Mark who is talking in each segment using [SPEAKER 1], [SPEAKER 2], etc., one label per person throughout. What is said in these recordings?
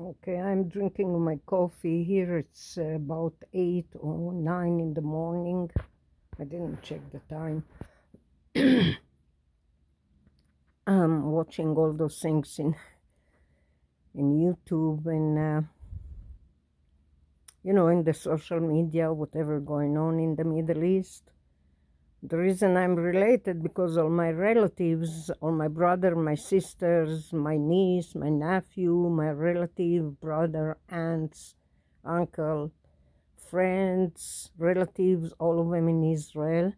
[SPEAKER 1] Okay, I'm drinking my coffee here. It's about 8 or 9 in the morning. I didn't check the time. I'm watching all those things in in YouTube and uh, you know in the social media, whatever going on in the Middle East. The reason I'm related because all my relatives, all my brother, my sisters, my niece, my nephew, my relative, brother, aunts, uncle, friends, relatives, all of them in Israel.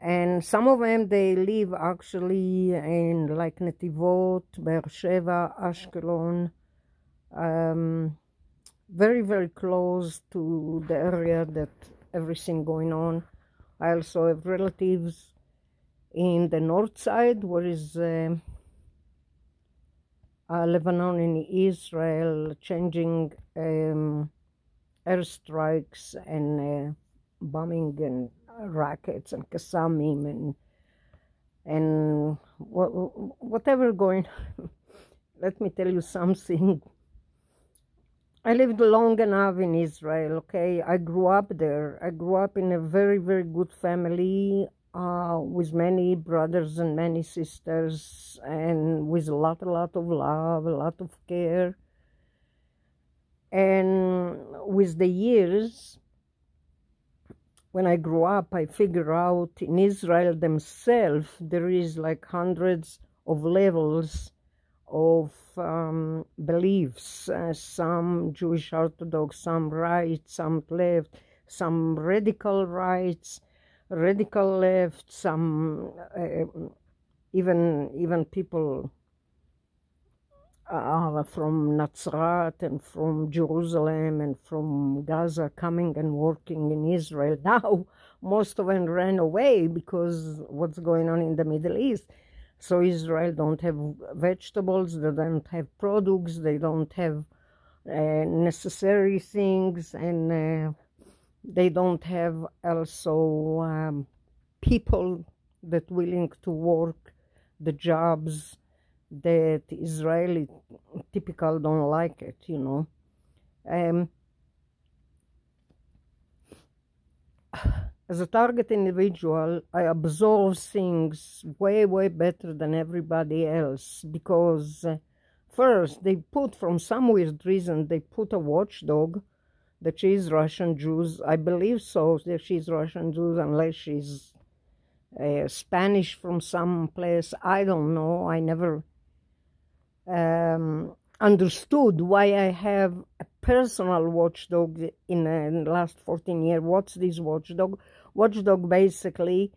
[SPEAKER 1] And some of them they live actually in like Netivot, Beersheba, Ashkelon, um, very very close to the area that everything going on. I also have relatives in the north side, where is uh, uh, Lebanon and Israel changing um, airstrikes and uh, bombing and rockets and Kassamim and and whatever going. Let me tell you something. I lived long enough in Israel, okay? I grew up there. I grew up in a very, very good family uh, with many brothers and many sisters and with a lot, a lot of love, a lot of care. And with the years, when I grew up, I figured out in Israel themselves, there is like hundreds of levels of um, beliefs, uh, some Jewish Orthodox, some right, some left, some radical rights, radical left, some uh, even even people uh, from Nazareth and from Jerusalem and from Gaza coming and working in Israel. Now, most of them ran away because what's going on in the Middle East. So Israel don't have vegetables, they don't have products, they don't have uh, necessary things, and uh, they don't have also um, people that willing to work the jobs that Israeli typical don't like it, you know. Um, as a target individual, I absorb things way, way better than everybody else because uh, first they put, from some weird reason, they put a watchdog that she's Russian Jews. I believe so, that she's Russian Jews unless she's uh, Spanish from some place. I don't know. I never um, understood why I have a personal watchdog in, uh, the last 14 years. What's this watchdog? Watchdog basically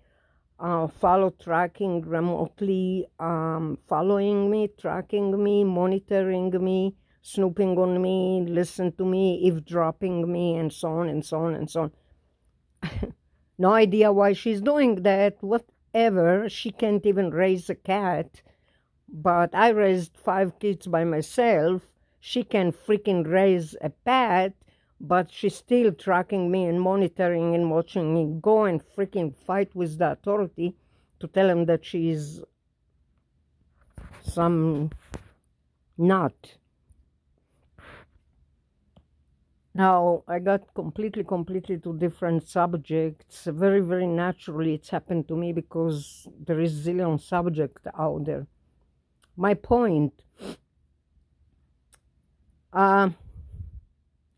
[SPEAKER 1] uh, follow tracking remotely, um, following me, tracking me, monitoring me, snooping on me, listen to me, eavesdropping me, and so on and so on and so on. no idea why she's doing that, whatever. She can't even raise a cat but I raised five kids by myself. She can freaking raise a pet, but she's still tracking me and monitoring and watching me go and freaking fight with the authority to tell him that she's some nut. Now, I got completely, completely to different subjects. Very, very naturally, it's happened to me because there is a zillion subject out there my point. Uh,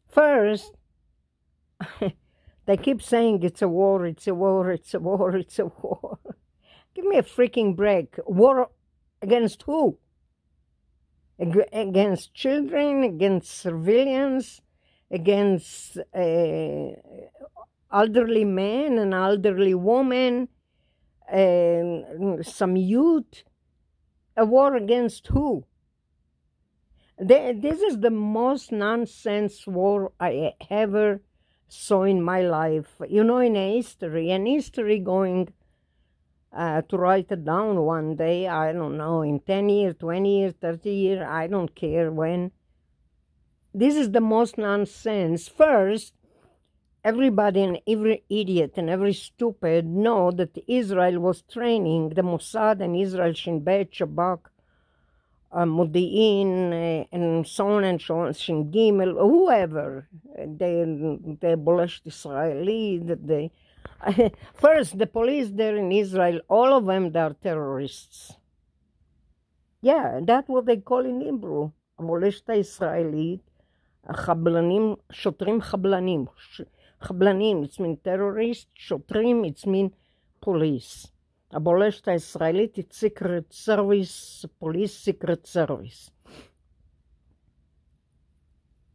[SPEAKER 1] first, they keep saying it's a war, it's a war, it's a war, it's a war. Give me a freaking break. War against who? Against children, against civilians, against uh, elderly men and elderly women, uh, some youth a war against who? This is the most nonsense war I ever saw in my life. You know, in a history, an history going uh, to write it down one day, I don't know, in 10 years, 20 years, 30 years, I don't care when. This is the most nonsense. First, everybody and every idiot and every stupid know that Israel was training the Mossad and Israel Shin Bet Shabak uh, Modi'in, uh, and so on and so on, Shin Gimel, whoever, the, the abolished Israeli, the, the First, the police there in Israel, all of them, they are terrorists. Yeah, that's what they call in Hebrew. המולשת הישראלית, החבלנים, שוטרים חבלנים. חבלנים, it's mean terrorist, שוטרים, it's mean police. הבולשת הישראלית, it's secret service, police secret service.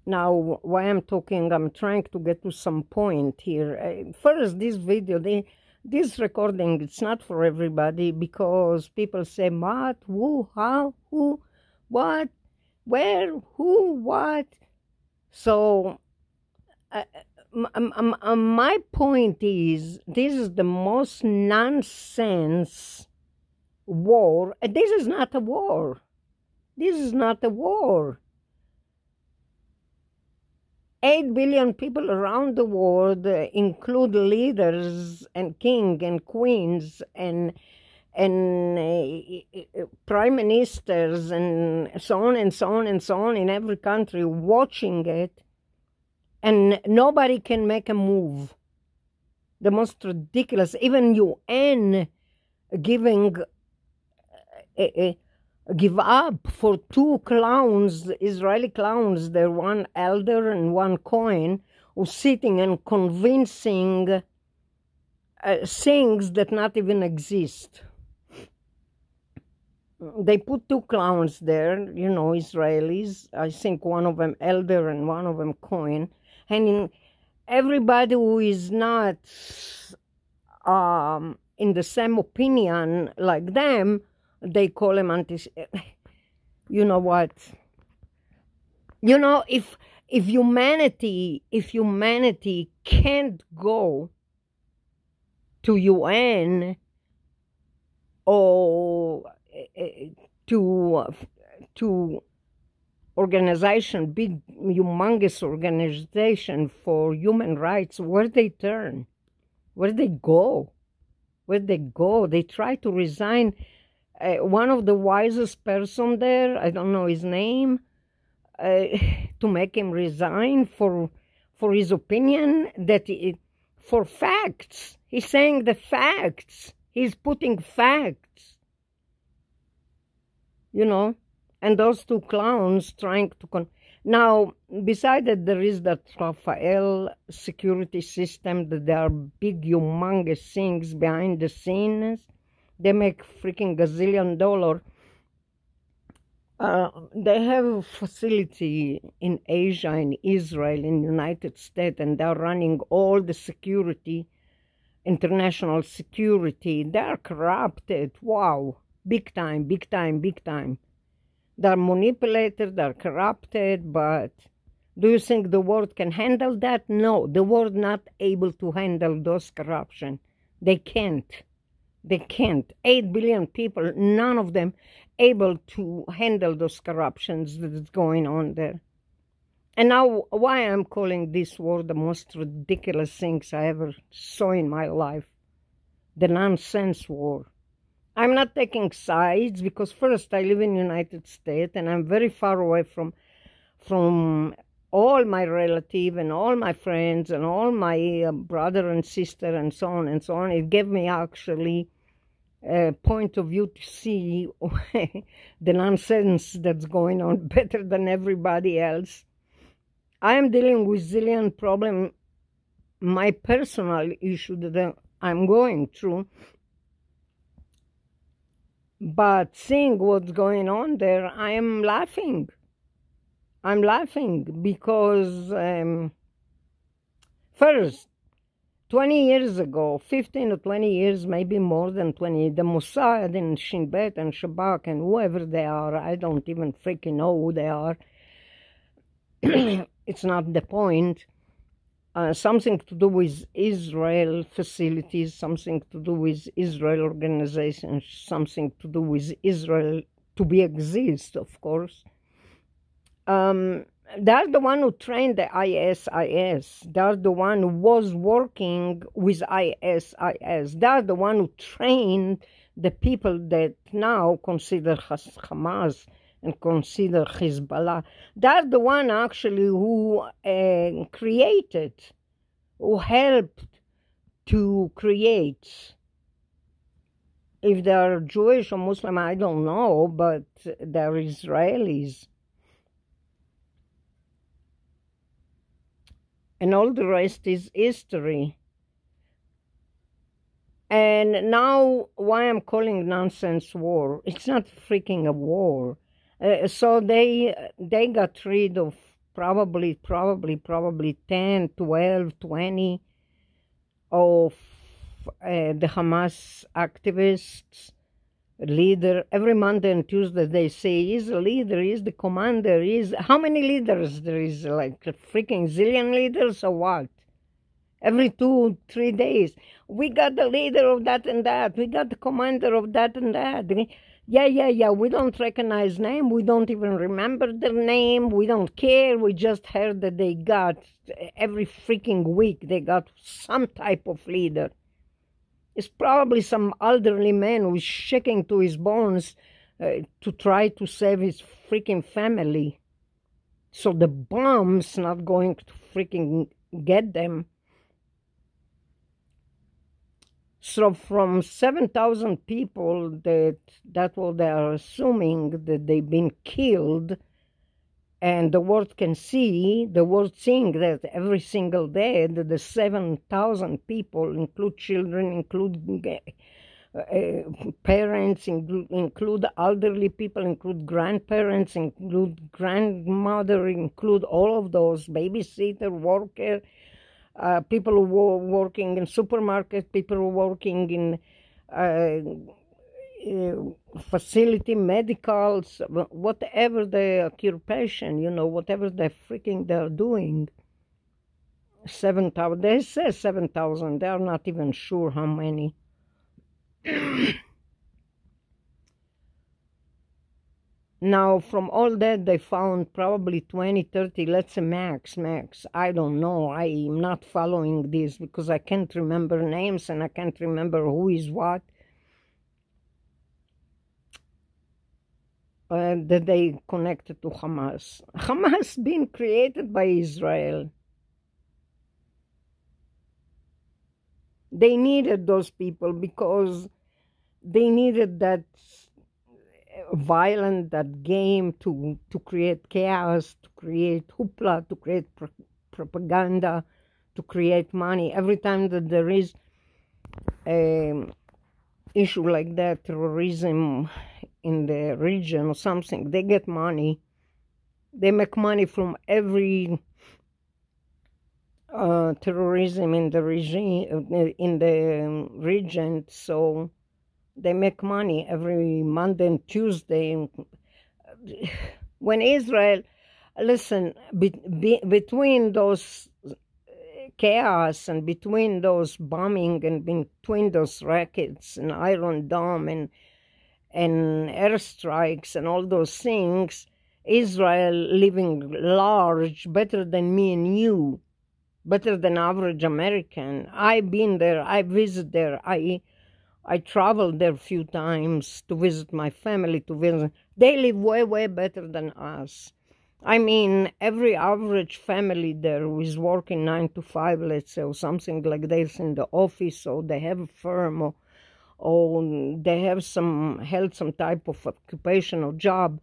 [SPEAKER 1] Now, why I'm talking, I'm trying to get to some point here. Uh, first, this video, the, this recording, it's not for everybody because people say, what, who, how, who, what, where, who, what. So, uh, my point is, this is the most nonsense war. This is not a war. This is not a war. 8 billion people around the world uh, include leaders and king and queens and and uh, uh, prime ministers and so on and so on and so on in every country watching it and nobody can make a move the most ridiculous even un giving a, uh, give up for two clowns, Israeli clowns, they're one elder and one Cohen, who's sitting and convincing uh, things that not even exist. They put two clowns there, you know, Israelis. I think one of them elder and one of them Cohen. And in, everybody who is not um, in the same opinion like them they call him anti. You know what? You know if if humanity if humanity can't go to UN or uh, to to organization, big humongous organization for human rights, where they turn, where they go, where they go. They try to resign uh, one of the wisest person there, I don't know his name, uh, to make him resign for for his opinion that for facts. He's saying the facts. He's putting facts. You know, and those two clowns trying to con. Now, beside that, there is that Rafael security system. That there are big, humongous things behind the scenes they make freaking gazillion dollar. Uh, they have a facility in Asia, in Israel, in United States, and they're running all the security, international security. They're corrupted. Wow. Big time, big time, big time. They're manipulated, they're corrupted, but do you think the world can handle that? No, the world not able to handle those corruption. They can't. They can't. 8 billion people, none of them able to handle those corruptions that's going on there. And now, why I'm calling this war the most ridiculous things I ever saw in my life the nonsense war. I'm not taking sides because first I live in United States and I'm very far away from from all my relative and all my friends and all my uh, brother and sister and so on and so on. It gave me actually a point of view to see the nonsense that's going on better than everybody else. I am dealing with zillion problem, my personal issue that I'm going through. But seeing what's going on there, I am laughing. I'm laughing because um, first, 20 years ago, 15 or 20 years, maybe more than 20, the Mossad and Shin Bet and Shabak and whoever they are, I don't even freaking know who they are. it's not the point. Uh, something to do with Israel facilities, something to do with Israel organizations, something to do with Israel to be exist, of course. Um, they're the one who trained the ISIS. They're the one who was working with ISIS. They're the one who trained the people that now consider Hamas and consider Hezbollah. They're the one actually who uh, created, who helped to create. If they're Jewish or Muslim, I don't know, but they're Israelis. And all the rest is history. And now, why I'm calling nonsense war? It's not freaking a war. Uh, so they they got rid of probably probably probably 10 12 20 of uh, the hamas activists leader every monday and tuesday they say he's a leader he's the commander he's how many leaders? There is like freaking zillion leaders or what? Every two three days. We got the leader of that and that. We got the commander of that and that yeah, yeah, yeah, we don't recognize name. We don't even remember their name. We don't care. We just heard that they got every freaking week they got some type of leader. It's probably some elderly man who's shaking to his bones uh, to try to save his freaking family. So the bomb's not going to freaking get them. So from 7,000 people that that what they are assuming that they've been killed, and the world can see, the world seeing that every single day that the 7,000 people include children, include uh, parents, include, include elderly people, include grandparents, include grandmother, include all of those, babysitter, worker, uh, people who were working in supermarkets, people who were working in uh, uh, facility, medicals, whatever the occupation, you know, whatever the freaking they're doing. 7,000, they say 7,000, they're not even sure how many. Now, from all that, they found probably 20, 30, let's say max, max. I don't know. I'm not following this because I can't remember names and I can't remember who is what. Uh, that they connected to Hamas. Hamas been created by Israel. They needed those people because they needed that violent, that game to, to create chaos, to create hoopla, to create pro- propaganda, to create money. Every time that there is a issue like that, terrorism in the region or something, they get money. They make money from every uh, terrorism in the regime in the region. So they make money every Monday and Tuesday. When Israel, listen, be, be, between those uh, chaos and between those bombing and between those rackets and Iron Dome and and airstrikes and all those things, Israel living large, better than me and you, better than average American. I've been there. I visit there. I I traveled there a few times to visit my family, to visit. They live way, way better than us. I mean, every average family there is working nine to five, let's say, or something like this in the office, or they have a firm, or, or they have some held some type of occupational job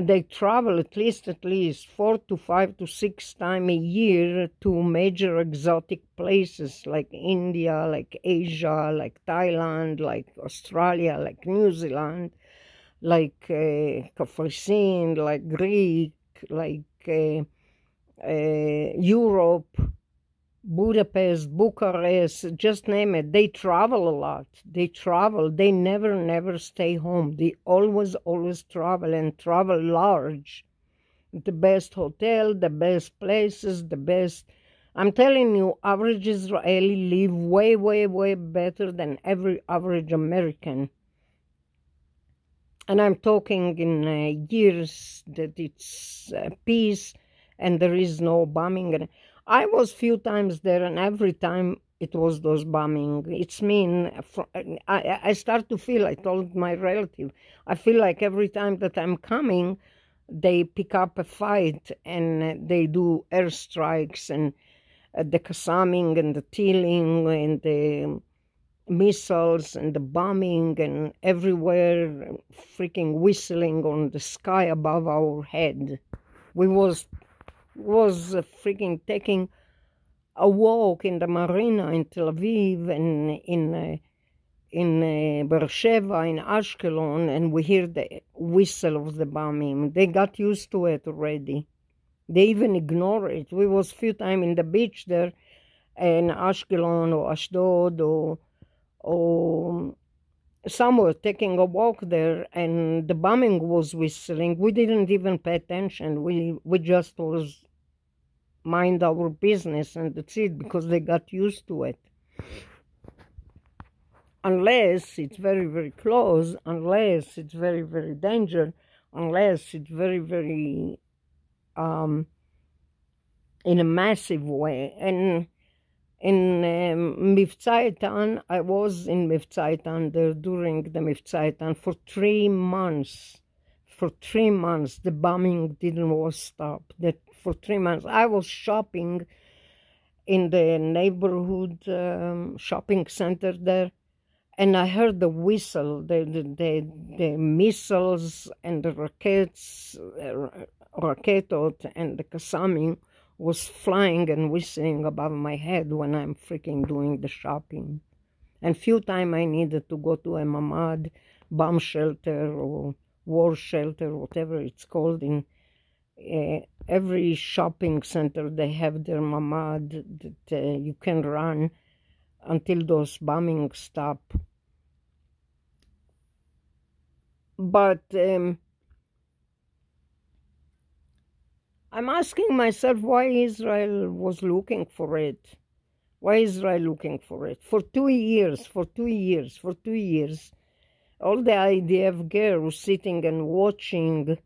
[SPEAKER 1] they travel at least at least four to five to six times a year to major exotic places like India, like Asia, like Thailand, like Australia, like New Zealand, like uh, like Greek, like uh, uh, Europe, Budapest, Bucharest, just name it. They travel a lot. They travel. They never, never stay home. They always, always travel and travel large. The best hotel, the best places, the best. I'm telling you, average Israeli live way, way, way better than every average American. And I'm talking in uh, years that it's uh, peace and there is no bombing. I was few times there, and every time it was those bombing. It's mean. I, I start to feel, I told my relative, I feel like every time that I'm coming, they pick up a fight and they do airstrikes and uh, the Qassaming and the tilling and the missiles and the bombing and everywhere freaking whistling on the sky above our head. We was was freaking taking a walk in the marina in Tel Aviv and in uh, in uh, Beersheba, in Ashkelon, and we hear the whistle of the bombing. They got used to it already. They even ignore it. We was few time in the beach there, in Ashkelon or Ashdod or or somewhere taking a walk there, and the bombing was whistling. We didn't even pay attention. We we just was mind our business and that's it because they got used to it. Unless it's very, very close, unless it's very, very dangerous, unless it's very, very um, in a massive way. And in um, I was in Mivtza there during the Mivtza for three months. For three months, the bombing didn't stop. That for three months. I was shopping in the neighborhood um, shopping center there, and I heard the whistle, the the, the, the missiles and the rockets, uh, and the Qassaming was flying and whistling above my head when I'm freaking doing the shopping. And few time I needed to go to a mamad, bomb shelter or war shelter, whatever it's called in uh, every shopping center they have their mamad that uh, you can run until those bombings stop. But um, I'm asking myself why Israel was looking for it. Why Israel looking for it? For two years, for two years, for two years, all the IDF girls sitting and watching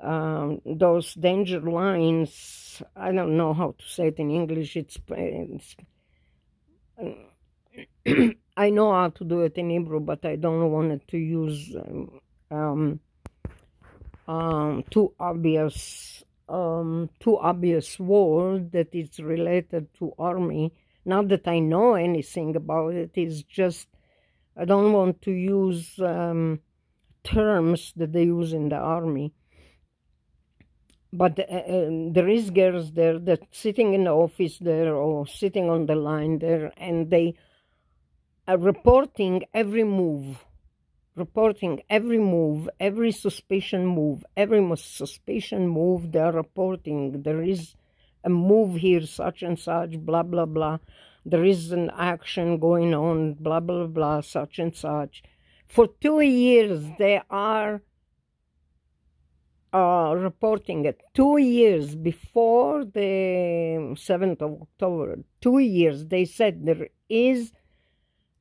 [SPEAKER 1] um, those danger lines. I don't know how to say it in English. It's, it's I know how to do it in Hebrew, but I don't want to use um, um, too obvious um, too obvious word that is related to army. Not that I know anything about it. It's just I don't want to use um, terms that they use in the army but uh, um, there is girls there that sitting in the office there or sitting on the line there and they are reporting every move reporting every move every suspicion move every suspicion move they're reporting there is a move here such and such blah blah blah. There is an action going on blah blah blah such and such. For two years they are uh, reporting it. Two years before the 7th of October, two years, they said there is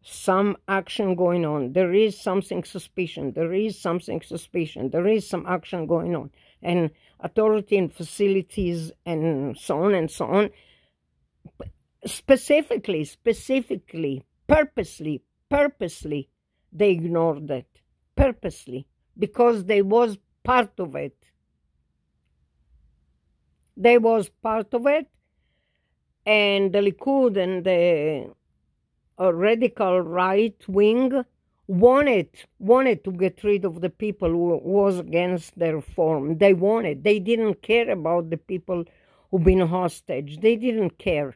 [SPEAKER 1] some action going on. There is something suspicion. There is something suspicion. There is some action going on. And authority and facilities and so on and so on. Specifically, specifically, purposely, purposely, they ignored it. Purposely. Because they was part of it. They was part of it, and the Likud and the uh, radical right wing wanted wanted to get rid of the people who was against their form. They wanted. They didn't care about the people who've been hostage. They didn't care.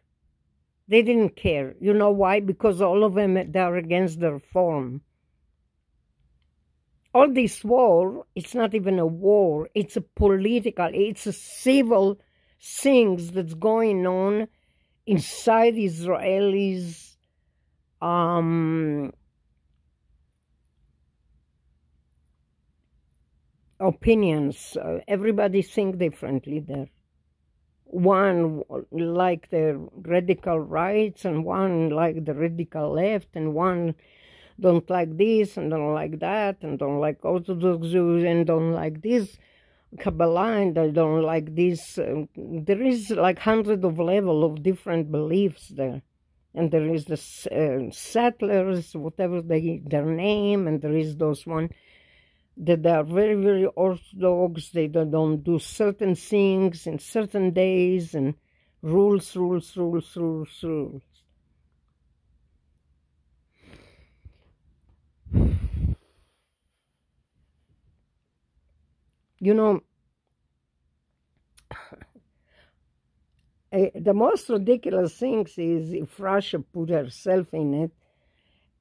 [SPEAKER 1] They didn't care. You know why? Because all of them they are against their form. all this war, it's not even a war, it's a political, it's a civil things that's going on inside Israelis um, opinions. Uh, everybody think differently there. One like the radical rights and one like the radical left and one don't like this and don't like that and don't like Orthodox Jews and don't like this Kabbalah and I don't like this. Um, there is like hundred of level of different beliefs there. And there is the uh, settlers, whatever they their name, and there is those one that they are very very orthodox. They don't do certain things in certain days and rules, rules, rules, rules, rules. You know, the most ridiculous thing is if Russia put herself in it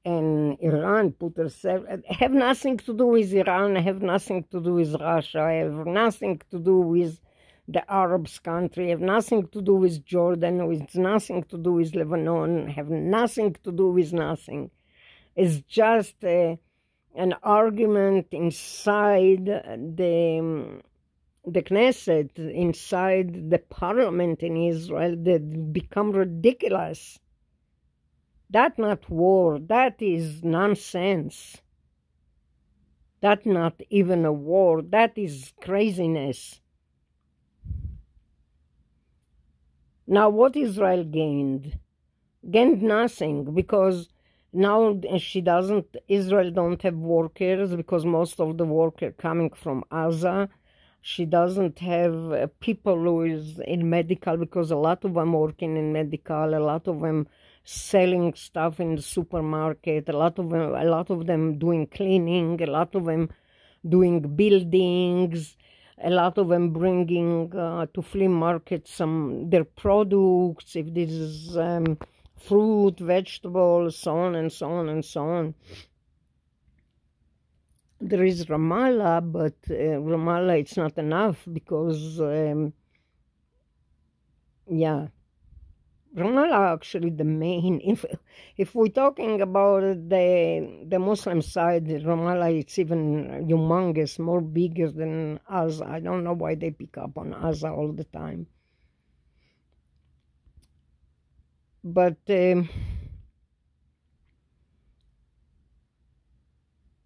[SPEAKER 1] and Iran put herself, have nothing to do with Iran, have nothing to do with Russia, have nothing to do with the Arabs country, have nothing to do with Jordan, with nothing to do with Lebanon, have nothing to do with nothing. It's just uh, an argument inside the um, the Knesset, inside the parliament in Israel, that become ridiculous. That not war, that is nonsense. That not even a war, that is craziness. Now, what Israel gained? Gained nothing because now she doesn't, Israel don't have workers because most of the work are coming from Gaza she doesn't have uh, people who is in medical because a lot of them working in medical, a lot of them selling stuff in the supermarket, a lot of them, a lot of them doing cleaning, a lot of them doing buildings, a lot of them bringing uh, to flea market some their products, if this is um, fruit, vegetables, so on and so on and so on there is Ramallah, but uh, Ramallah it's not enough because, um, yeah, Ramallah actually the main. If if we're talking about the the Muslim side, Ramallah it's even humongous, more bigger than Gaza. I don't know why they pick up on Gaza all the time, but. Um,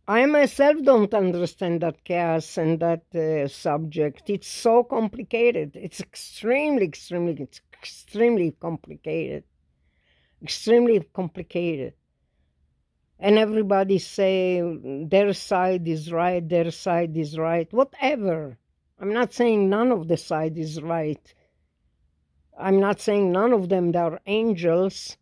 [SPEAKER 1] I myself don't understand that chaos and that uh, subject. It's so complicated. It's extremely, extremely, it's extremely complicated. Extremely complicated. And everybody say their side is right, their side is right, whatever. I'm not saying none of the side is right. I'm not saying none of them are angels.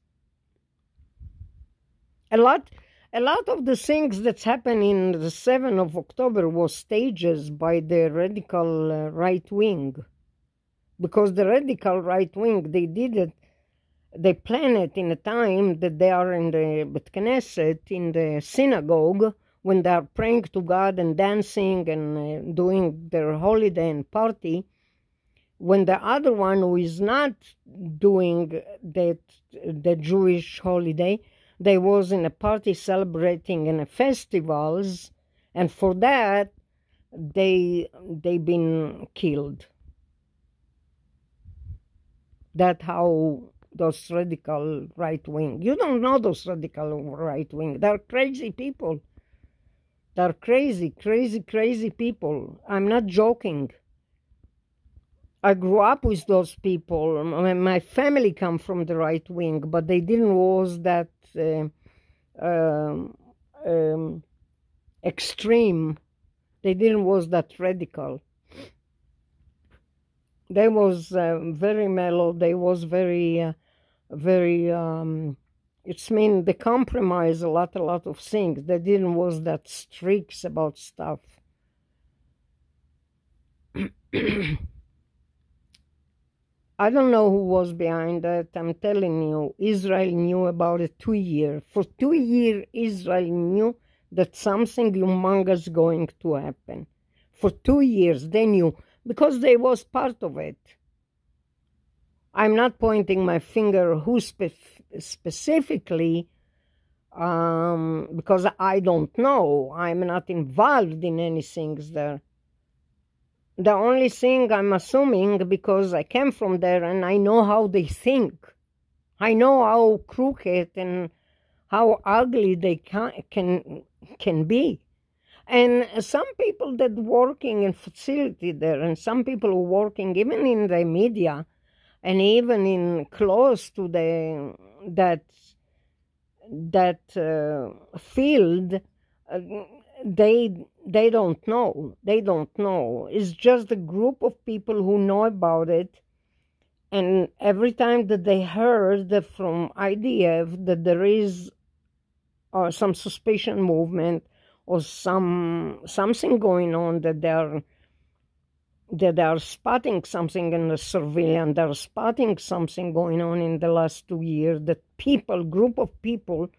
[SPEAKER 1] A lot a lot of the things that's happened in the 7th of October was stages by the radical uh, right wing. Because the radical right wing, they did it, they plan it in a time that they are in the Bet Knesset, in the synagogue, when they are praying to God and dancing and uh, doing their holiday and party. When the other one who is not doing that, the Jewish holiday, they was in a party celebrating in a festivals, and for that they they been killed. That how those radical right wing. You don't know those radical right wing. They're crazy people. They're crazy, crazy, crazy people. I'm not joking. I grew up with those people. My family come from the right wing, but they didn't was that um, um, extreme. They didn't was that radical. They was uh, very mellow. They was very, uh, very. Um, it's mean they compromise a lot, a lot of things. They didn't was that strict about stuff. I don't know who was behind that. I'm telling you, Israel knew about it two years. For two years, Israel knew that something humongous going to happen. For two years, they knew because they was part of it. I'm not pointing my finger who spe- specifically um, because I don't know. I'm not involved in any things there the only thing I'm assuming because I came from there and I know how they think. I know how crooked and how ugly they can can, can be. And some people that working in facility there and some people working even in the media and even in close to the that that uh, field, uh, they they don't know. They don't know. It's just a group of people who know about it. And every time that they heard from IDF that there is uh, some suspicion movement or some something going on that they're that they are spotting something in the surveillance, they're spotting something going on in the last two years, that people, group of people,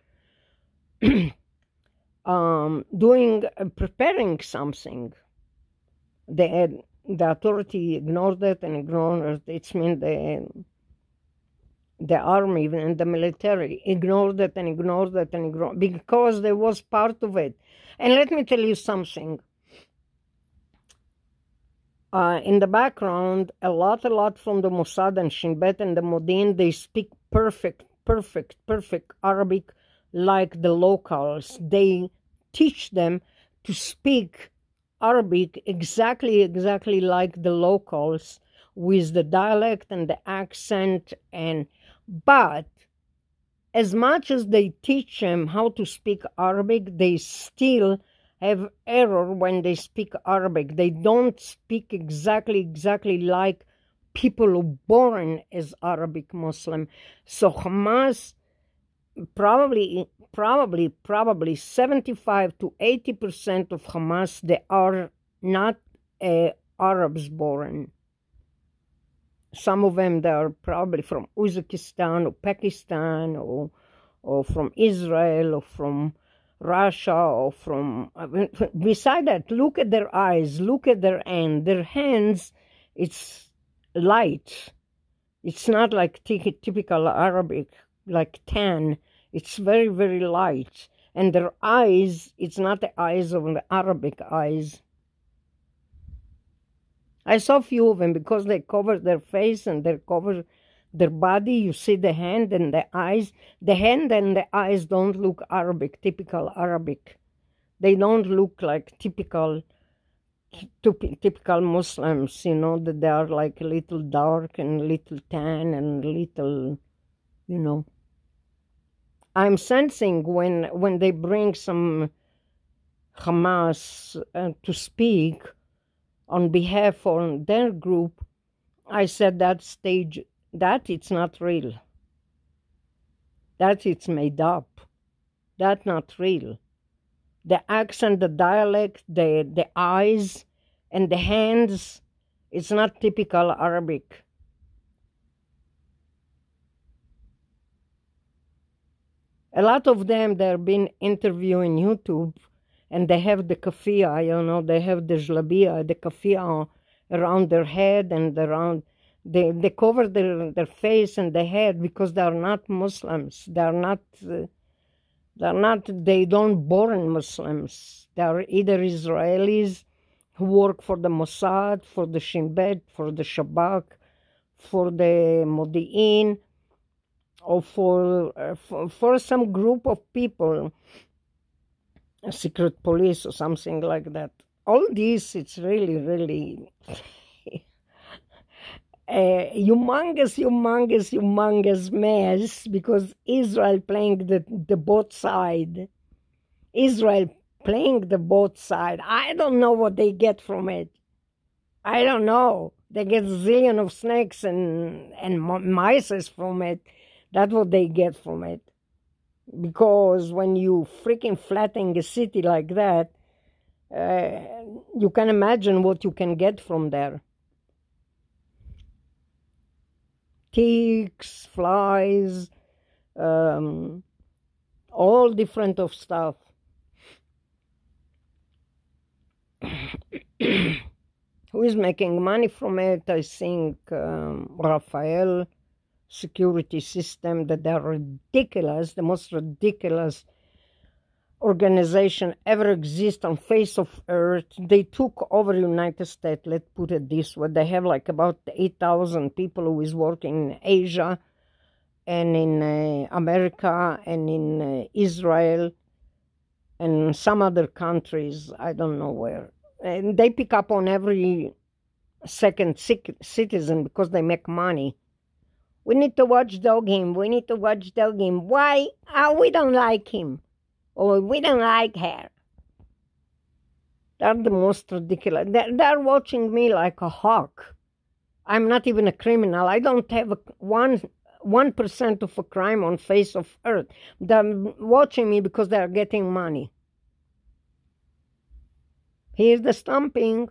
[SPEAKER 1] um, doing, uh, preparing something. The, the authority ignored it and ignored it. It's mean the, the army and the military ignored it and ignored it and ignored because there was part of it. And let me tell you something uh, in the background, a lot, a lot from the Mossad and Shin Bet and the Modin, they speak perfect, perfect, perfect Arabic like the locals. They teach them to speak Arabic exactly, exactly like the locals with the dialect and the accent and but as much as they teach them how to speak Arabic, they still have error when they speak Arabic. They don't speak exactly, exactly like people born as Arabic Muslim. So Hamas probably, probably, probably 75 to 80 percent of Hamas they are not uh, Arabs born. Some of them they are probably from Uzbekistan or Pakistan or or from Israel or from Russia or from. Beside that, look at their eyes, look at their hand. Their hands, it's light. It's not like typical Arabic, like tan. It's very, very light. And their eyes, it's not the eyes of the Arabic eyes. I saw few of them because they cover their face and they cover their body, you see the hand and the eyes. The hand and the eyes don't look Arabic, typical Arabic. They don't look like typical typical Muslims, you know, that they are like a little dark and little tan and little, you know. I'm sensing when when they bring some Hamas uh, to speak on behalf of their group, I said that stage that it's not real. That it's made up. That not real. The accent, the dialect, the, the eyes, and the hands, it's not typical Arabic. A lot of them, they're been interviewing YouTube, and they have the kafia, you know, they have the jlabia, the kafia around their head and around they, they cover their, their face and their head because they are not Muslims. They are not, uh, they are not, they don't born Muslims. They are either Israelis who work for the Mossad, for the Shin Bet, for the Shabak, for the Modi'in, or for, uh, for, for some group of people, a secret police or something like that. All this, it's really, really a humongous, humongous, humongous mess because Israel playing the, the both side. Israel playing the both side. I don't know what they get from it. I don't know. They get a zillion of snakes and, and mice from it. That's what they get from it. Because when you freaking flatten a city like that, uh, you can imagine what you can get from there. ticks, flies, um, all different of stuff. Who is making money from it? I think um, Rafael security system that are ridiculous, the most ridiculous organization ever exist on face of earth. They took over United States, let's put it this way. They have like about 8,000 people who is working in Asia and in uh, America and in uh, Israel and some other countries, I don't know where. And they pick up on every second citizen because they make money We need to watchdog him. We need to watchdog him. Why? Oh, we don't like him. Or we don't like her. They're the most ridiculous. They're, they're watching me like a hawk. I'm not even a criminal. I don't have a, one one percent of a crime on face of earth. They're watching me because they're getting money. Here's the stomping.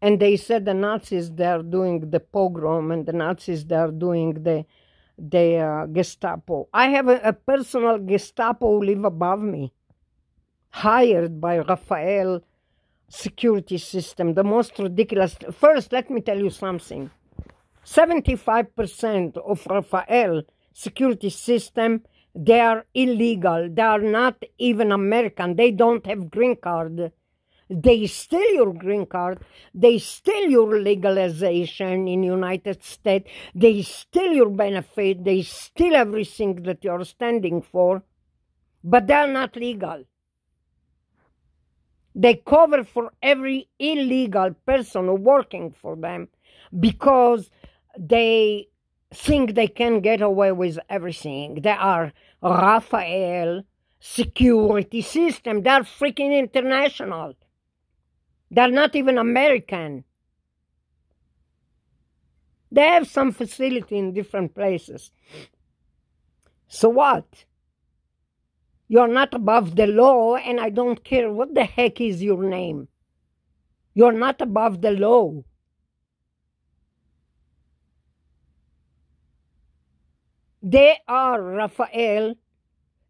[SPEAKER 1] And they said the Nazis they're doing the pogrom and the Nazis they're doing the the uh, Gestapo. I have a, a personal Gestapo who live above me, hired by Rafael security system, the most ridiculous. First, let me tell you something. 75% of Rafael security system, they are illegal. They are not even American. They don't have green card. They steal your green card. They steal your legalization in United States. They steal your benefit. They steal everything that you're standing for. But they're not legal. They cover for every illegal person working for them because they think they can get away with everything. They are Rafael security system. They're freaking international. They're not even American. They have some facility in different places. So what? You're not above the law, and I don't care what the heck is your name. You're not above the law. They are Rafael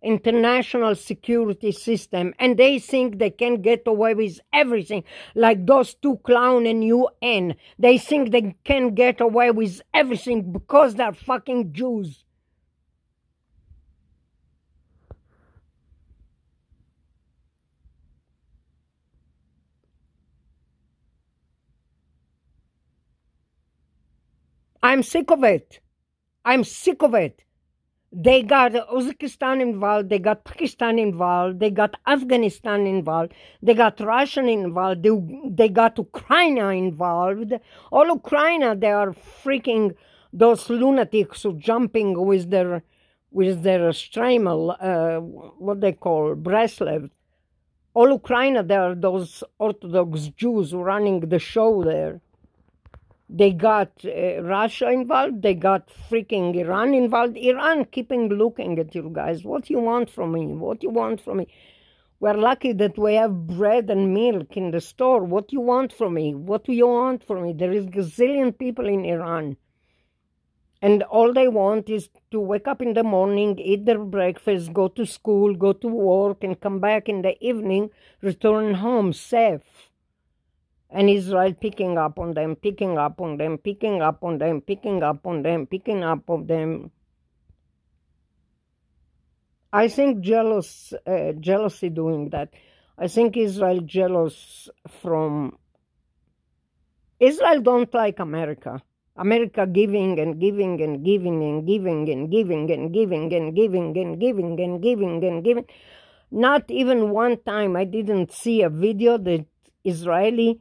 [SPEAKER 1] international security system and they think they can get away with everything like those two clown in UN they think they can get away with everything because they're fucking Jews. I'm sick of it. I'm sick of it they got Uzbekistan involved, they got Pakistan involved, they got Afghanistan involved, they got Russian involved, they, they got Ukraine involved. All Ukraine, they are freaking those lunatics who jumping with their with their shtreimel, uh, what they call Breslev. All Ukraine, there are those Orthodox Jews running the show there. They got uh, Russia involved. They got freaking Iran involved. Iran keeping looking at you guys. What you want from me? What you want from me? We're lucky that we have bread and milk in the store. What you want from me? What do you want from me? There is gazillion people in Iran. And all they want is to wake up in the morning, eat their breakfast, go to school, go to work, and come back in the evening, return home safe and Israel picking up on them, picking up on them, picking up on them, picking up on them, picking up on them. I think jealous, uh, jealousy doing that. I think Israel jealous from. Israel don't like America. America giving and giving and giving and giving and giving and giving and giving and giving and giving and giving. Not even one time I didn't see a video that Israeli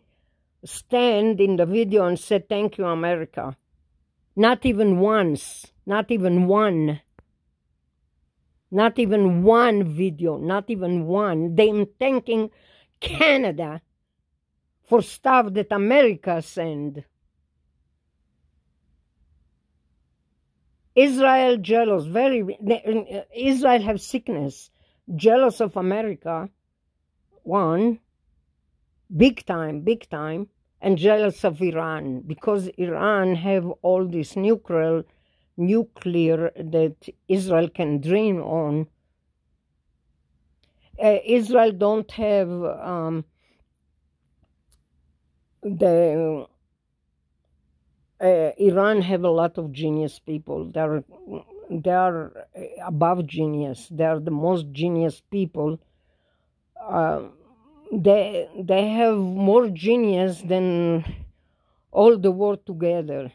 [SPEAKER 1] stand in the video and said, Thank you, America. Not even once, not even one. Not even one video, not even one. Them thanking Canada for stuff that America send. Israel jealous, very Israel have sickness, jealous of America. One, big time, big time, and jealous of Iran because Iran have all this nuclear nuclear that Israel can dream on. Uh, Israel don't have um, the uh, Iran have a lot of genius people. They're they are above genius. They are the most genius people. Uh, they they have more genius than all the world together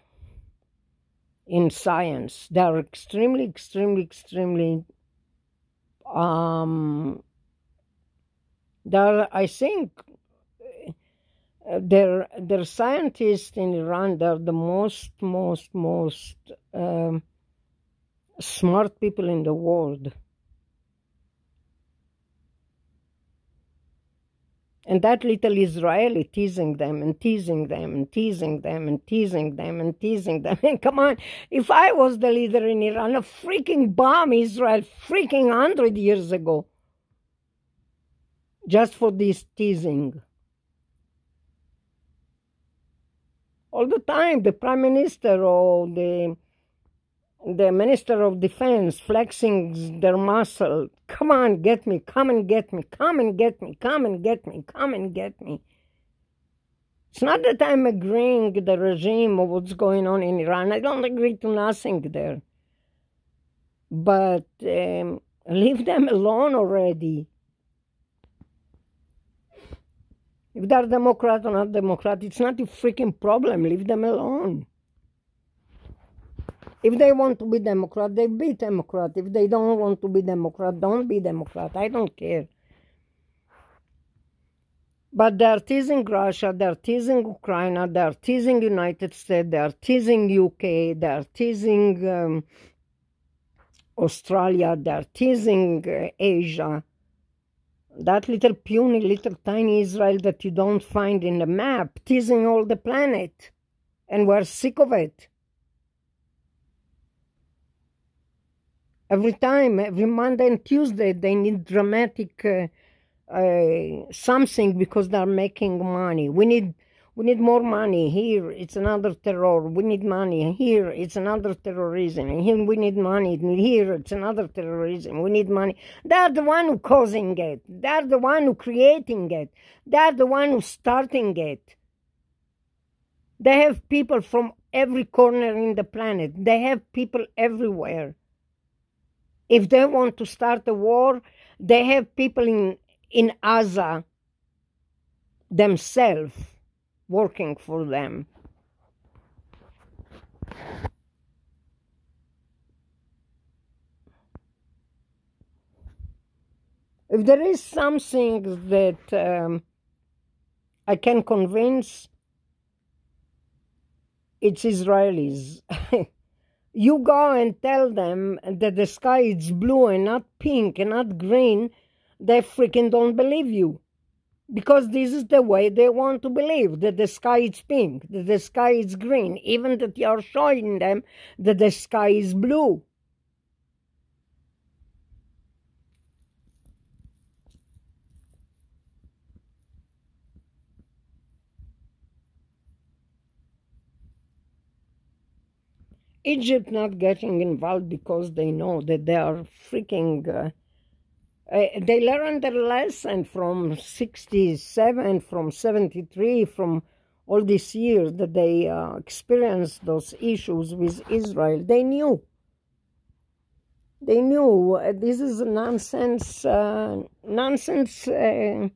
[SPEAKER 1] in science. They are extremely, extremely, extremely. Um, they are, I think, their their scientists in Iran they're the most most most um, smart people in the world. And that little Israeli teasing them and teasing them and teasing them and teasing them and teasing them. And come on, if I was the leader in Iran, a freaking bomb Israel freaking hundred years ago. Just for this teasing. All the time, the prime minister or the the Minister of Defense flexing their muscle. Come on, get me, come and get me, come and get me, come and get me, come and get me. It's not that I'm agreeing the regime of what's going on in Iran. I don't agree to nothing there. But um, leave them alone already. If they're Democrat or not Democrat, it's not a freaking problem. Leave them alone. If they want to be Democrat, they be Democrat. If they don't want to be Democrat, don't be Democrat. I don't care. But they're teasing Russia, they're teasing Ukraine, they're teasing United States, they're teasing UK, they're teasing um, Australia, they're teasing uh, Asia. That little puny, little tiny Israel that you don't find in the map, teasing all the planet. And we're sick of it. Every time, every Monday and Tuesday, they need dramatic uh, uh, something because they're making money. We need we need more money. Here it's another terror. We need money. Here it's another terrorism. And here we need money. Here it's another terrorism. We need money. They're the one who causing it. They're the one who creating it. They're the one who starting it. They have people from every corner in the planet. They have people everywhere. If they want to start a war, they have people in, in Gaza themselves working for them. If there is something that um, I can convince, it's Israelis. you go and tell them that the sky is blue and not pink and not green, they freaking don't believe you. Because this is the way they want to believe that the sky is pink, that the sky is green, even that you're showing them that the sky is blue. Egypt not getting involved because they know that they are freaking. Uh, uh, they learned their lesson from 67, from 73, from all these years that they uh, experienced those issues with Israel. They knew. They knew uh, this is a nonsense, uh, nonsense uh,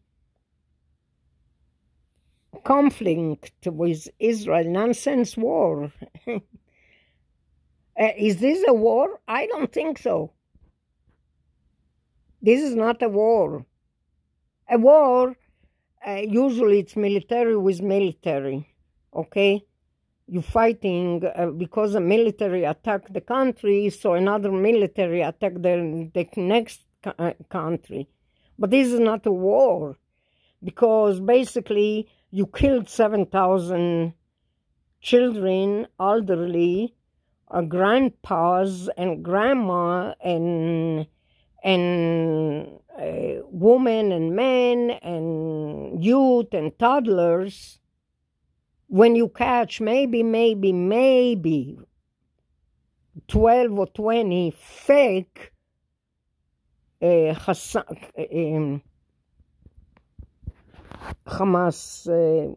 [SPEAKER 1] conflict with Israel, nonsense war. Uh, is this a war? I don't think so. This is not a war. A war, uh, usually it's military with military, okay? You're fighting uh, because a military attack the country, so another military attack the, the next uh, country. But this is not a war because basically you killed 7,000 children, elderly, uh, grandpas and grandma and and uh, women and men and youth and toddlers. When you catch maybe maybe maybe 12 or 20 fake uh, um, Hamas uh,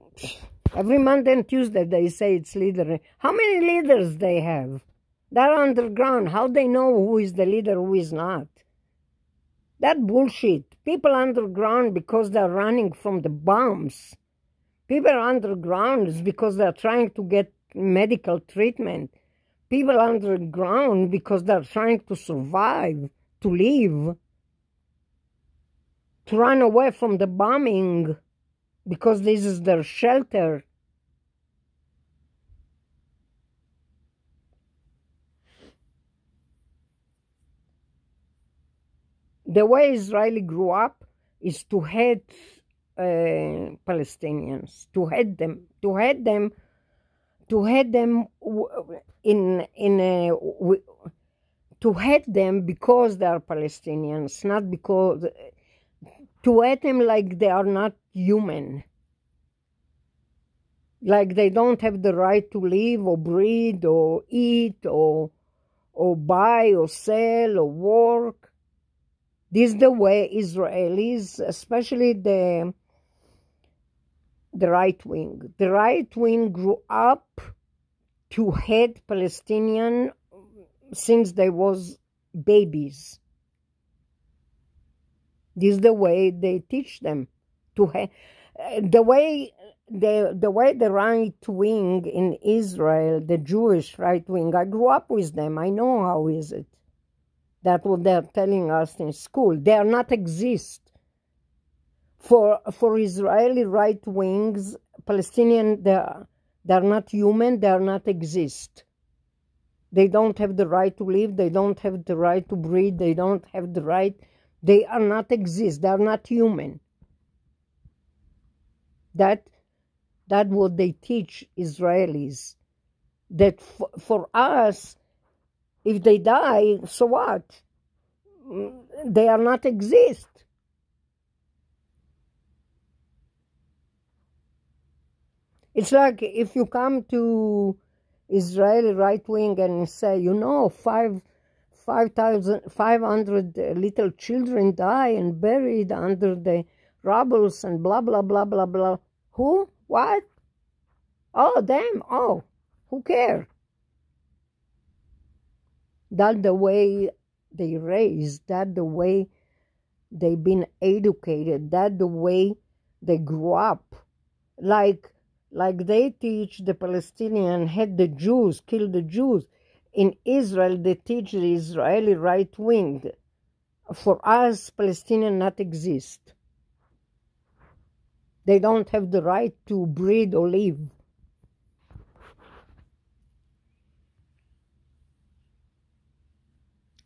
[SPEAKER 1] Every Monday and Tuesday they say it's leader. How many leaders they have? They're underground. How they know who is the leader, who is not? That bullshit. People underground because they're running from the bombs. People underground is because they're trying to get medical treatment. People underground because they're trying to survive, to live, to run away from the bombing because this is their shelter. The way Israeli grew up is to hate uh, Palestinians, to hate them, to hate them, to hate them in in a, to hate them because they are Palestinians, not because to them like they are not human, like they don't have the right to live or breathe or eat or or buy or sell or work. This is the way Israelis, especially the the right wing, the right wing grew up to hate Palestinian since they was babies. This is the way they teach them to hate. The way the the way the right wing in Israel, the Jewish right wing, I grew up with them. I know how is it. That's what they're telling us in school. They are not exist. For for Israeli right wings, Palestinian they are, they are not human. They are not exist. They don't have the right to live. They don't have the right to breathe. They don't have the right. They are not exist. They are not human. That that what they teach Israelis. That for, for us, if they die, so what? Mm, they are not exist. It's like if you come to Israeli right wing and say, you know, five, 5,000, 500 little children die and buried under the rubbles and blah, blah, blah, blah, blah. Who? What? Oh, damn. Oh, who care? That the way they raised, that the way they've been educated, that the way they grew up. Like like they teach the Palestinian hate the Jews, kill the Jews. In Israel, they teach the Israeli right wing. For us, Palestinian not exist. They don't have the right to breed or live.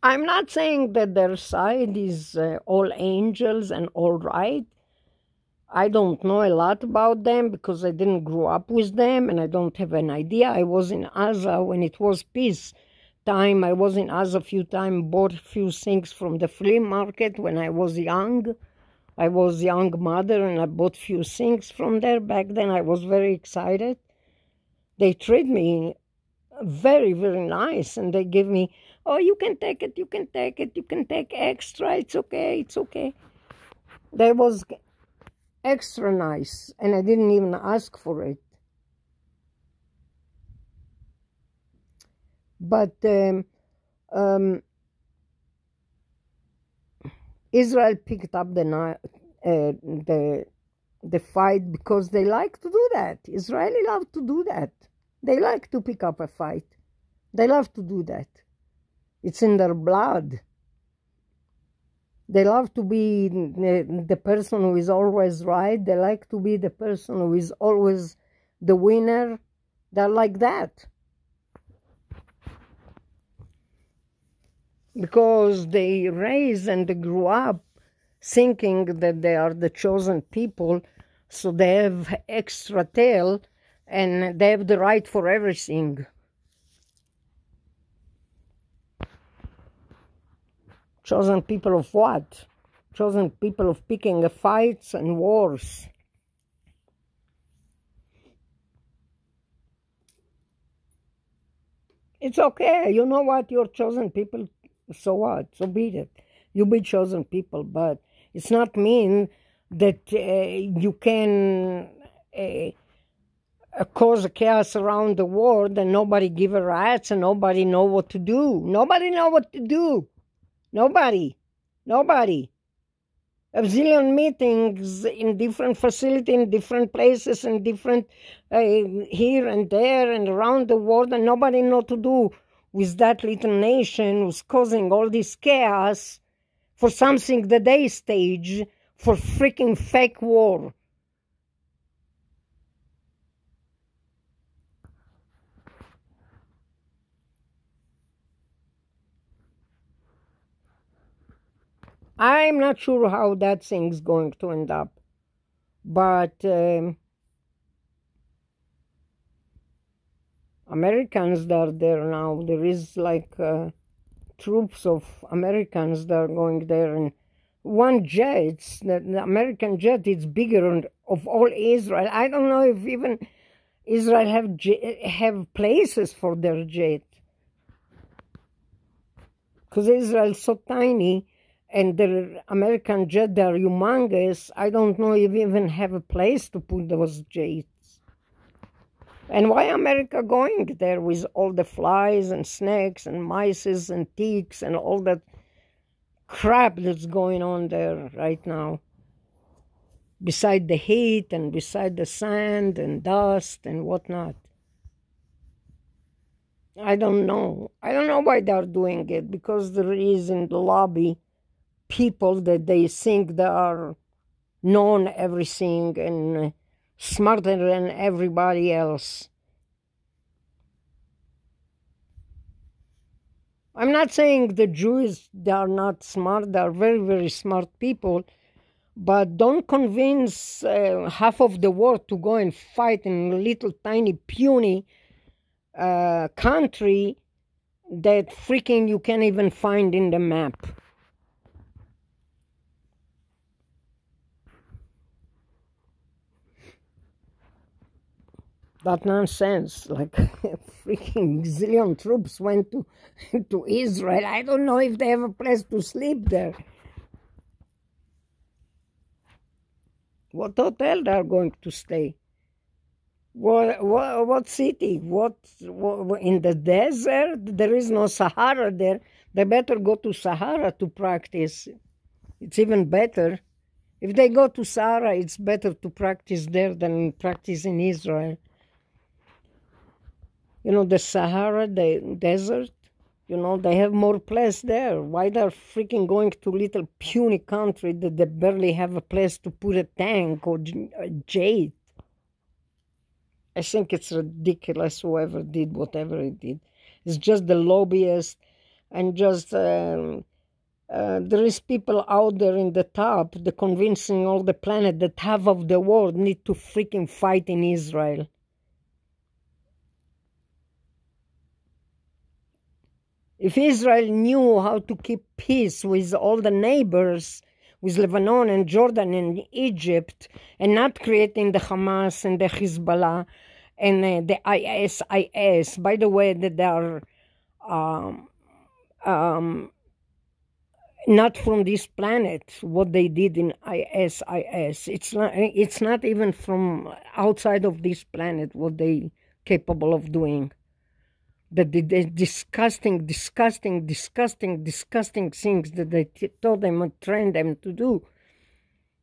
[SPEAKER 1] I'm not saying that their side is uh, all angels and all right. I don't know a lot about them because I didn't grow up with them and I don't have an idea. I was in Gaza when it was peace time. I was in Gaza a few times, bought a few things from the flea market when I was young. I was young mother and I bought few things from there. Back then I was very excited. They treat me very, very nice and they give me, oh, you can take it, you can take it, you can take extra, it's okay, it's okay. There was extra nice, and I didn't even ask for it. But um, um, Israel picked up the uh, the the fight because they like to do that. Israeli love to do that. They like to pick up a fight. They love to do that. It's in their blood. They love to be the person who is always right. They like to be the person who is always the winner. They're like that. Because they raise and they grew up thinking that they are the chosen people, so they have extra tail and they have the right for everything. Chosen people of what? Chosen people of picking fights and wars. It's okay. You know what? You're chosen people. So what? So be it. You be chosen people, but it's not mean that uh, you can uh, cause chaos around the world and nobody give a rats and nobody know what to do. Nobody know what to do. Nobody. Nobody. A zillion meetings in different facilities, in different places, in different uh, here and there and around the world, and nobody know to do with that little nation who's causing all this chaos for something that they stage for freaking fake war. I'm not sure how that thing's going to end up, but um, Americans that are there now. There is like uh, troops of Americans that are going there, and one jet, the, American jet, is bigger than of all Israel. I don't know if even Israel have have places for their jet because Israel is so tiny and the American jet, they're humongous. I don't know if even have a place to put those jets. And why America going there with all the flies and snakes and mice and ticks and all that crap that's going on there right now? Beside the heat and beside the sand and dust and whatnot. I don't know. I don't know why they're doing it because there is in the lobby people that they think they are known everything and smarter than everybody else. I'm not saying the Jews they are not smart, they are very, very smart people, but don't convince uh, half of the world to go and fight in a little tiny puny uh, country that freaking you can't even find in the map. That nonsense. Like freaking zillion troops went to to Israel. I don't know if they have a place to sleep there. What hotel they are going to stay? What, what, what city? What, what in the desert? There is no Sahara there. They better go to Sahara to practice. It's even better. If they go to Sahara, it's better to practice there than practice in Israel you know, the Sahara, the desert, you know, they have more place there. Why they're freaking going to little puny country that they barely have a place to put a tank or a jet? I think it's ridiculous whoever did whatever it did. It's just the lobbyists and just um, uh, there is people out there in the top, the convincing all the planet that half of the world need to freaking fight in Israel. If Israel knew how to keep peace with all the neighbors, with Lebanon and Jordan and Egypt, and not creating the Hamas and the Hezbollah and uh, the ISIS, by the way, that they are um, um, not from this planet. What they did in ISIS, it's not. It's not even from outside of this planet. What they capable of doing that the, the disgusting, disgusting, disgusting, disgusting things that they t- told them and trained them to do.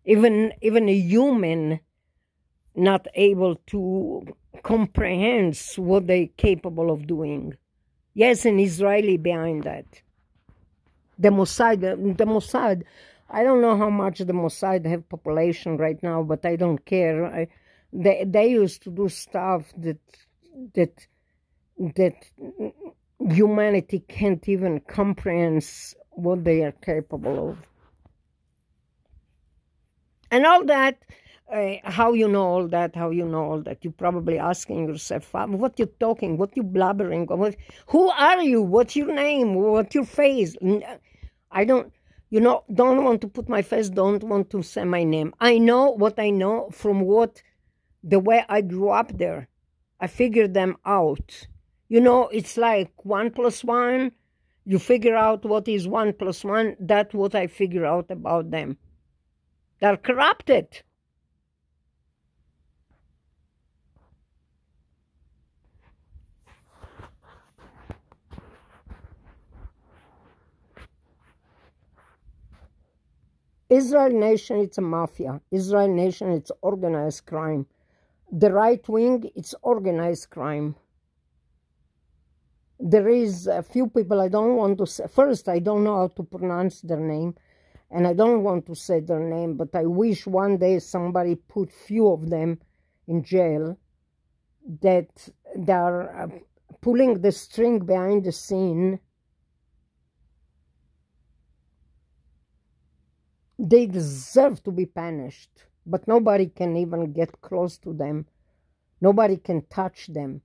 [SPEAKER 1] Even even a human not able to comprehend what they're capable of doing. Yes, an Israeli behind that. The Mossad, the Mossad. I don't know how much the Mossad have population right now, but I don't care. I, they they used to do stuff that that that humanity can't even comprehend what they are capable of. And all that, uh, how you know all that, how you know all that, you're probably asking yourself, what you talking, what you blabbering, what, who are you, what's your name, what's your face? I don't, you know, don't want to put my face, don't want to say my name. I know what I know from what, the way I grew up there. I figured them out. You know, it's like one plus one. You figure out what is one plus one. That's what I figure out about them. They're corrupted. Israel nation, it's a mafia. Israel nation, it's organized crime. The right wing, it's organized crime there is a few people I don't want to say. First, I don't know how to pronounce their name, and I don't want to say their name, but I wish one day somebody put few of them in jail that they are uh, pulling the string behind the scene They deserve to be punished, but nobody can even get close to them. Nobody can touch them.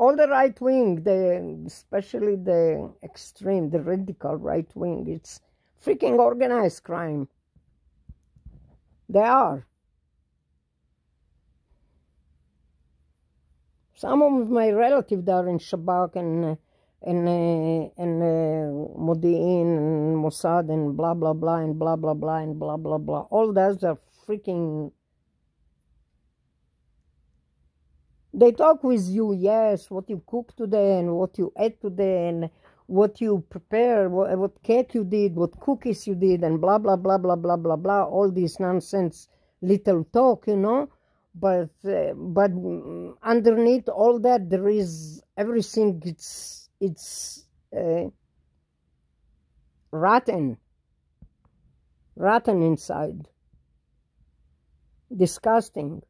[SPEAKER 1] All the right wing, the especially the extreme, the radical right wing, it's freaking organized crime. They are. Some of my relatives are in Shabak and and uh, and uh, Modi'in and Mossad and blah blah blah and blah blah blah and blah blah blah. All those are freaking They talk with you, yes, what you cook today and what you ate today and what you prepare, what, what cake you did, what cookies you did, and blah, blah, blah, blah, blah, blah, blah, all this nonsense little talk, you know. But uh, but underneath all that, there is everything. It's it's uh, rotten, rotten inside, disgusting.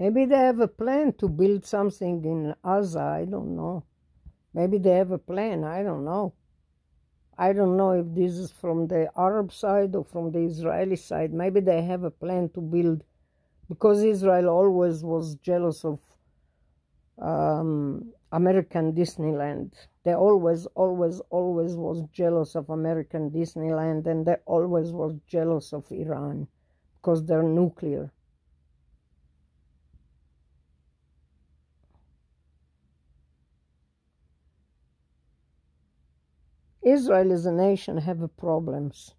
[SPEAKER 1] Maybe they have a plan to build something in Gaza. I don't know. Maybe they have a plan. I don't know. I don't know if this is from the Arab side or from the Israeli side. Maybe they have a plan to build, because Israel always was jealous of um, American Disneyland. They always, always, always was jealous of American Disneyland, and they always was jealous of Iran because they're nuclear. Israel as a nation have problems.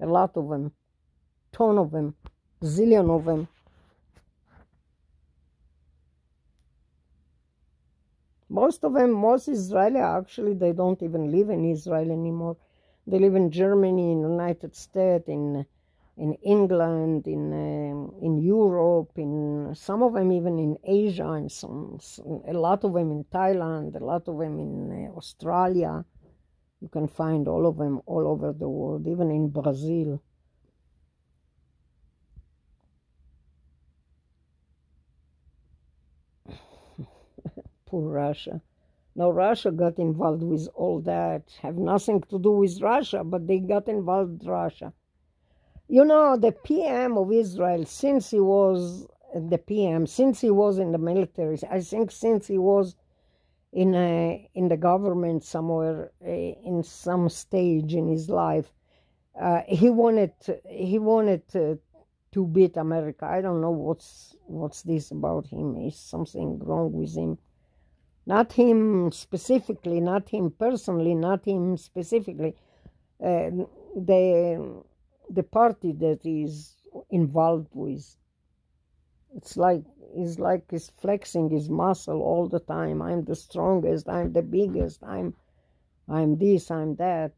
[SPEAKER 1] A lot of them. Ton of them. Zillion of them. Most of them, most Israeli, actually, they don't even live in Israel anymore. They live in Germany, in United States, in in England, in um, in Europe, in some of them even in Asia, and some, some, a lot of them in Thailand, a lot of them in uh, Australia. You can find all of them all over the world, even in Brazil. Poor Russia. Now Russia got involved with all that. Have nothing to do with Russia, but they got involved with Russia. You know, the PM of Israel, since he was the PM, since he was in the military, I think since he was in a, in the government somewhere uh, in some stage in his life. Uh, he wanted he wanted to, to beat America. I don't know what's what's this about him. Is something wrong with him? Not him specifically, not him personally, not him specifically. Uh, the the party that is involved with. It's like he's like he's flexing his muscle all the time. I'm the strongest. I'm the biggest. I'm, I'm this. I'm that.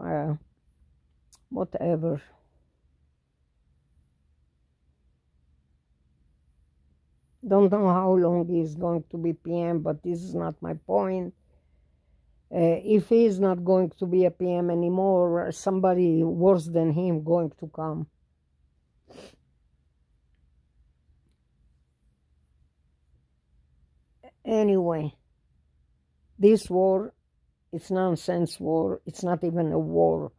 [SPEAKER 1] Uh, whatever. Don't know how long he's going to be PM, but this is not my point. Uh, if he's not going to be a PM anymore, somebody worse than him going to come. Anyway, this war, it's nonsense war. It's not even a war.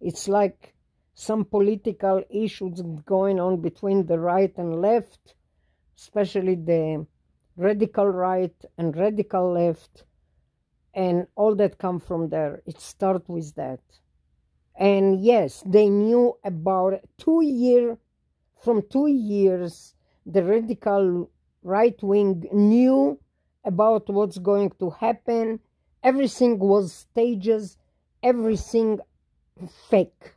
[SPEAKER 1] It's like some political issues going on between the right and left, especially the radical right and radical left, and all that come from there. It starts with that. And yes, they knew about two year, from two years, the radical right wing knew about what's going to happen. Everything was stages, everything fake.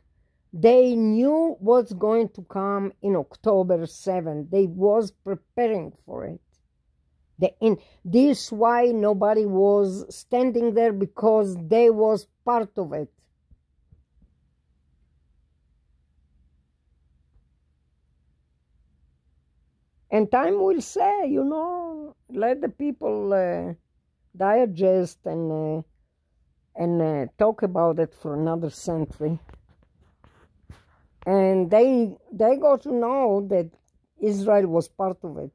[SPEAKER 1] They knew what's going to come in October 7. They was preparing for it. The, in, this why nobody was standing there because they was part of it. And time will say, you know, let the people uh, digest and uh, and uh, talk about it for another century. And they they got to know that Israel was part of it.